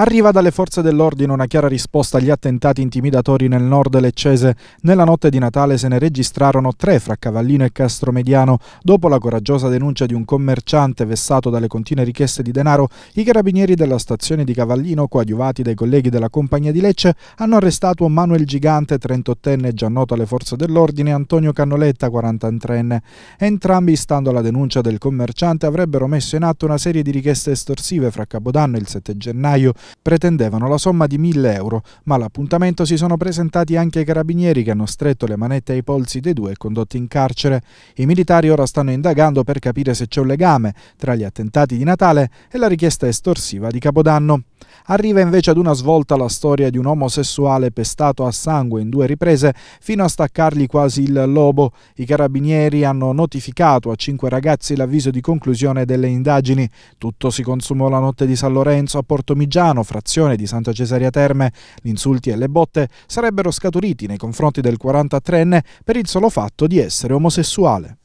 Arriva dalle forze dell'ordine una chiara risposta agli attentati intimidatori nel nord leccese. Nella notte di Natale se ne registrarono tre fra Cavallino e Castromediano. Dopo la coraggiosa denuncia di un commerciante vessato dalle continue richieste di denaro, i carabinieri della stazione di Cavallino, coadiuvati dai colleghi della compagnia di Lecce, hanno arrestato Manuel Gigante, 38enne, già noto alle forze dell'ordine, e Antonio Cannoletta, 43enne. Entrambi, stando alla denuncia del commerciante, avrebbero messo in atto una serie di richieste estorsive fra Capodanno il 7 gennaio pretendevano la somma di 1000 euro, ma all'appuntamento si sono presentati anche i carabinieri che hanno stretto le manette ai polsi dei due condotti in carcere. I militari ora stanno indagando per capire se c'è un legame tra gli attentati di Natale e la richiesta estorsiva di Capodanno. Arriva invece ad una svolta la storia di un omosessuale pestato a sangue in due riprese fino a staccargli quasi il lobo. I carabinieri hanno notificato a cinque ragazzi l'avviso di conclusione delle indagini. Tutto si consumò la notte di San Lorenzo a Portomigiano, frazione di Santa Cesaria Terme. Gli insulti e le botte sarebbero scaturiti nei confronti del 43enne per il solo fatto di essere omosessuale.